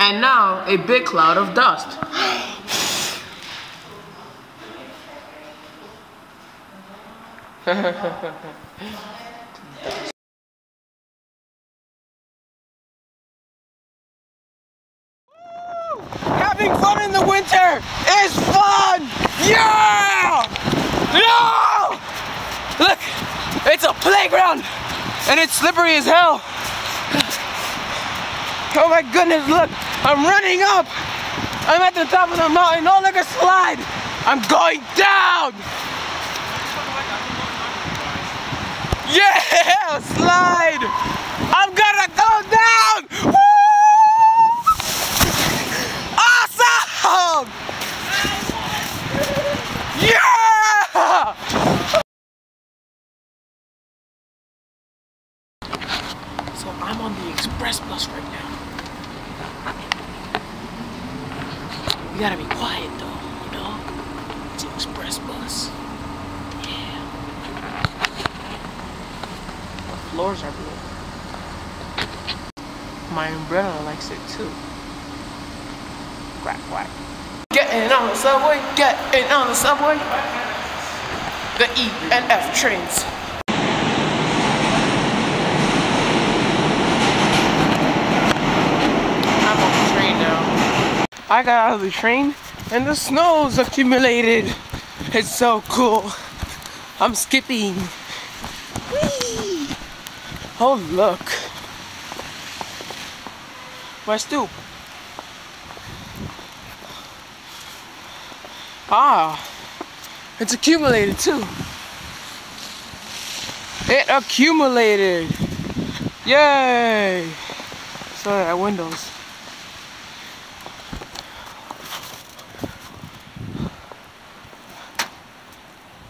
And now a big cloud of dust. Having fun in the winter is fun! Yeah! No! Look, it's a playground and it's slippery as hell. Oh my goodness, look, I'm running up. I'm at the top of the mountain. Oh, look, a slide. I'm going down. Yeah, slide. I'm gonna go down. Woo! Awesome! Yeah! So I'm on the express bus right now. You gotta be quiet though, you know? It's an express bus. Yeah. The floors are blue. My umbrella likes it too. Quack quack. Getting on the subway, getting on the subway. The E and F trains. I'm on the train now. I got out of the train and the snow's accumulated. It's so cool. I'm skipping. Whee! Oh look. My stoop. Ah, it's accumulated too. It accumulated. Yay! So at windows.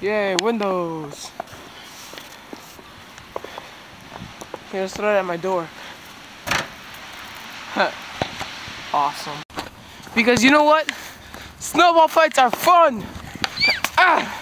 Yay, windows. Here, let's throw it at my door. awesome. Because you know what? Snowball fights are fun. Ah.